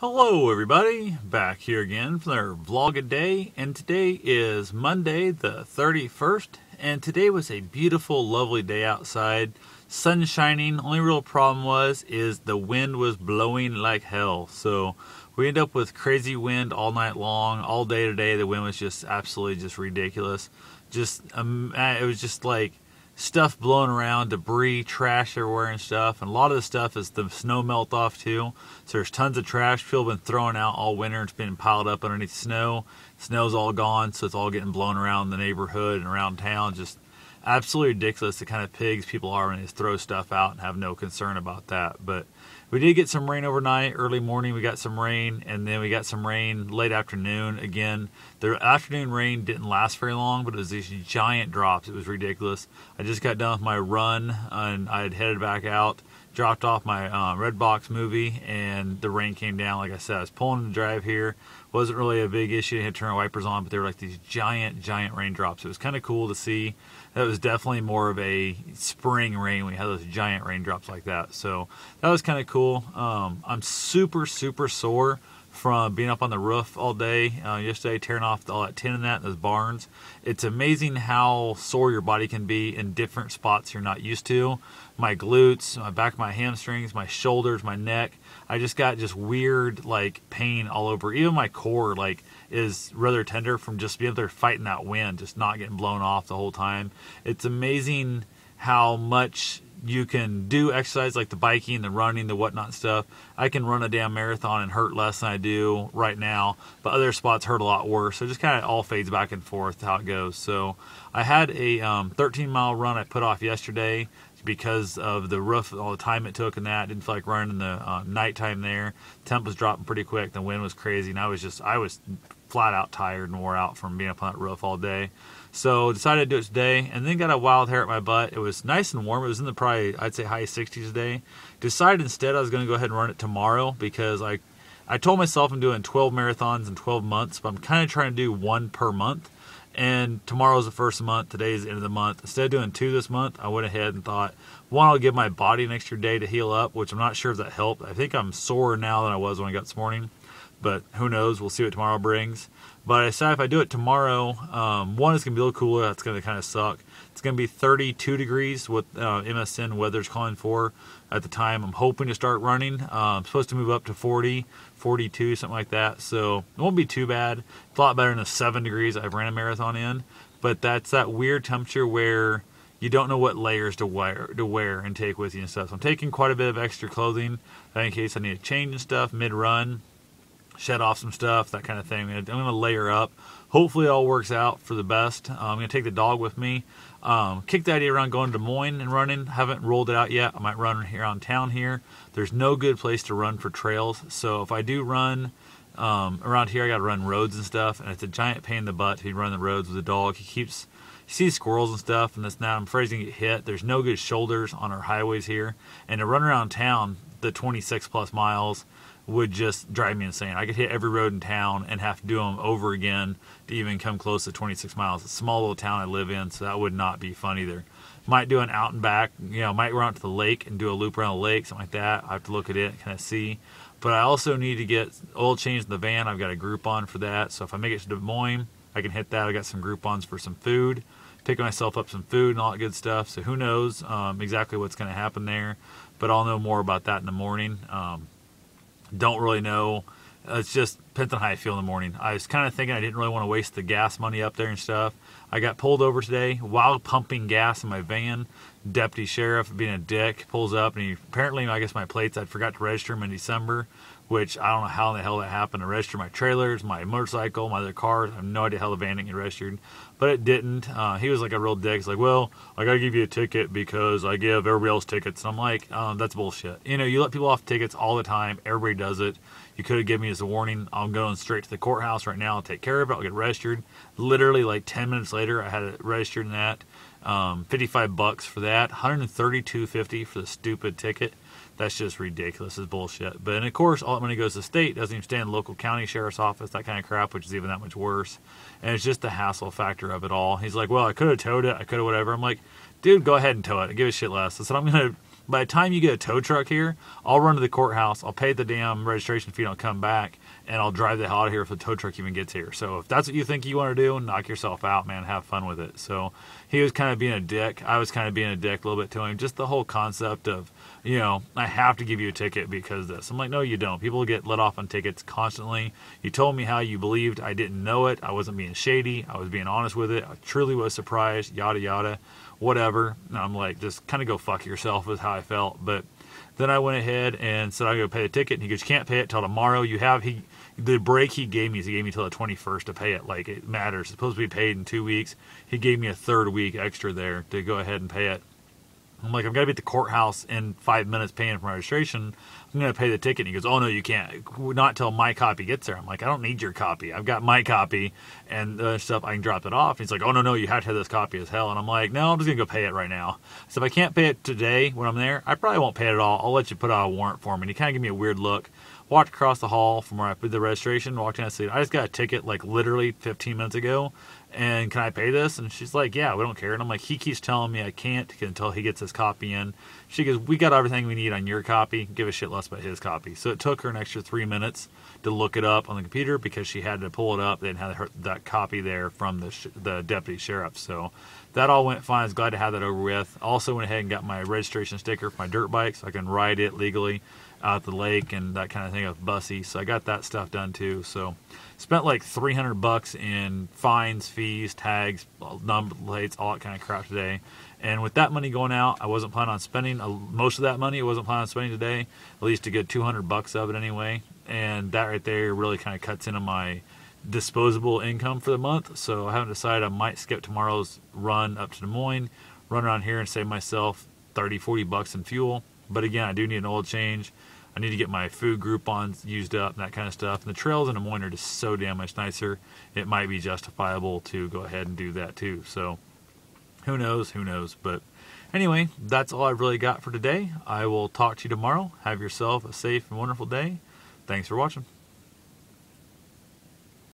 Hello, everybody. Back here again for our vlog a day, and today is Monday, the 31st. And today was a beautiful, lovely day outside. Sun shining. Only real problem was is the wind was blowing like hell. So we end up with crazy wind all night long, all day today. The wind was just absolutely just ridiculous. Just um, it was just like stuff blowing around, debris, trash everywhere and stuff. And a lot of the stuff is the snow melt off too. So there's tons of trash people been throwing out all winter. It's been piled up underneath snow. Snow's all gone, so it's all getting blown around the neighborhood and around town. Just absolutely ridiculous the kind of pigs people are when they throw stuff out and have no concern about that. But we did get some rain overnight. Early morning, we got some rain, and then we got some rain late afternoon. Again, the afternoon rain didn't last very long, but it was these giant drops. It was ridiculous. I just got done with my run, and I had headed back out, dropped off my uh, Redbox movie, and the rain came down. Like I said, I was pulling the drive here. wasn't really a big issue. I had to turn wipers on, but they were like these giant, giant raindrops. It was kind of cool to see that was definitely more of a spring rain. We had those giant raindrops like that. So that was kind of cool. Um, I'm super, super sore from being up on the roof all day uh, yesterday, tearing off all that tin and that in those barns. It's amazing how sore your body can be in different spots you're not used to. My glutes, my back, my hamstrings, my shoulders, my neck. I just got just weird like pain all over. Even my core like is rather tender from just being up there fighting that wind, just not getting blown off the whole time. It's amazing how much you can do exercise like the biking, the running, the whatnot stuff. I can run a damn marathon and hurt less than I do right now, but other spots hurt a lot worse. So it just kind of all fades back and forth how it goes. So I had a um, 13 mile run I put off yesterday because of the roof, all the time it took and that. Didn't feel like running in the uh, nighttime there. Temp was dropping pretty quick. The wind was crazy, and I was just I was flat out tired and wore out from being up on that roof all day. So decided to do it today, and then got a wild hair at my butt. It was nice and warm. It was in the probably I'd say high 60s today. Decided instead I was going to go ahead and run it tomorrow because I I told myself I'm doing 12 marathons in 12 months, but I'm kind of trying to do one per month. And tomorrow's the first month. Today's the end of the month. Instead of doing two this month, I went ahead and thought, one, I'll give my body an extra day to heal up, which I'm not sure if that helped. I think I'm sore now than I was when I got this morning but who knows? We'll see what tomorrow brings. But I decided if I do it tomorrow, um, one, it's going to be a little cooler. That's going to kind of suck. It's going to be 32 degrees, what uh, MSN weather's calling for at the time. I'm hoping to start running. Uh, I'm supposed to move up to 40, 42, something like that. So it won't be too bad. It's a lot better than the 7 degrees I've ran a marathon in. But that's that weird temperature where you don't know what layers to wear to wear and take with you and stuff. So I'm taking quite a bit of extra clothing in case I need to change and stuff mid run shed off some stuff, that kind of thing. I'm going to layer up. Hopefully, it all works out for the best. Uh, I'm going to take the dog with me. Um, kick the idea around going to Des Moines and running. Haven't rolled it out yet. I might run here on town here. There's no good place to run for trails. So if I do run um, around here, I got to run roads and stuff, and it's a giant pain in the butt to run the roads with a dog. He keeps he sees squirrels and stuff, and this now I'm afraid he's gonna get hit. There's no good shoulders on our highways here, and to run around town the 26 plus miles would just drive me insane. I could hit every road in town and have to do them over again to even come close to 26 miles. It's a small little town I live in, so that would not be fun either. Might do an out and back, you know, might run out to the lake and do a loop around the lake, something like that. I have to look at it and kind of see. But I also need to get oil changed in the van. I've got a Groupon for that. So if I make it to Des Moines, I can hit that. I got some Groupons for some food, pick myself up some food and all that good stuff. So who knows um, exactly what's going to happen there. But I'll know more about that in the morning. Um, don't really know. Uh, it's just depends on how I feel in the morning. I was kind of thinking I didn't really want to waste the gas money up there and stuff. I got pulled over today while pumping gas in my van. Deputy sheriff, being a dick, pulls up and he apparently, I guess my plates, I forgot to register them in December, which I don't know how in the hell that happened. to register my trailers, my motorcycle, my other cars. I have no idea how the van didn't get registered, but it didn't. Uh, he was like a real dick. He's like, well, I got to give you a ticket because I give everybody else tickets. And I'm like, um, that's bullshit. You know, you let people off tickets all the time. Everybody does it. You could have given me as a warning. I'm going straight to the courthouse right now. I'll take care of it. I'll get registered. Literally, like 10 minutes later, I had it registered in that. Um, 55 bucks for that, 132.50 for the stupid ticket. That's just ridiculous. It's bullshit. But and of course, all that money goes to the state. Doesn't even stay in local county sheriff's office. That kind of crap, which is even that much worse. And it's just the hassle factor of it all. He's like, "Well, I could have towed it. I could have whatever." I'm like, "Dude, go ahead and tow it. I give a shit less." I said, "I'm gonna By the time you get a tow truck here, I'll run to the courthouse, I'll pay the damn registration fee, and I'll come back, and I'll drive the hell out of here if the tow truck even gets here. So if that's what you think you want to do, knock yourself out, man. Have fun with it. So he was kind of being a dick. I was kind of being a dick a little bit to him. Just the whole concept of, you know, I have to give you a ticket because this. I'm like, no, you don't. People get let off on tickets constantly. You told me how you believed. I didn't know it. I wasn't being shady. I was being honest with it. I truly was surprised. Yada yada, whatever. And I'm like, just kind of go fuck yourself is how I felt. But then I went ahead and said I'm gonna pay the ticket. And he goes, you can't pay it till tomorrow. You have he the break he gave me is he gave me till the 21st to pay it. Like it matters. It's supposed to be paid in two weeks. He gave me a third week extra there to go ahead and pay it. I'm like, I'm gonna be at the courthouse in five minutes paying for my registration. I'm gonna pay the ticket. And he goes, Oh no, you can't. Not till my copy gets there. I'm like, I don't need your copy. I've got my copy and uh, stuff. I can drop it off. he's like, Oh no, no, you have to have this copy as hell. And I'm like, No, I'm just gonna go pay it right now. So if I can't pay it today when I'm there, I probably won't pay it at all. I'll let you put out a warrant for me. And he kind of gave me a weird look walked across the hall from where I put the registration, walked in and said, I just got a ticket like literally 15 minutes ago, and can I pay this? And she's like, Yeah, we don't care. And I'm like, He keeps telling me I can't until he gets his copy in. She goes, We got everything we need on your copy. Give a shit less about his copy. So it took her an extra three minutes to look it up on the computer because she had to pull it up. They didn't have her, that copy there from the, sh- the deputy sheriff. So that all went fine. I was glad to have that over with. Also went ahead and got my registration sticker for my dirt bike so I can ride it legally out the lake and that kind of thing with Bussy. So I got that stuff done too. So spent like 300 bucks in fines, fees, tags, number plates, all that kind of crap today. And with that money going out, I wasn't planning on spending most of that money. I wasn't planning on spending today, at least to get 200 bucks of it anyway. And that right there really kind of cuts into my disposable income for the month. So I haven't decided I might skip tomorrow's run up to Des Moines, run around here and save myself 30, 40 bucks in fuel. But again, I do need an oil change. I need to get my food Groupons used up and that kind of stuff. And the trails in Des Moines are just so damn much nicer. It might be justifiable to go ahead and do that too. So who knows? Who knows? But anyway, that's all I've really got for today. I will talk to you tomorrow. Have yourself a safe and wonderful day. Thanks for watching.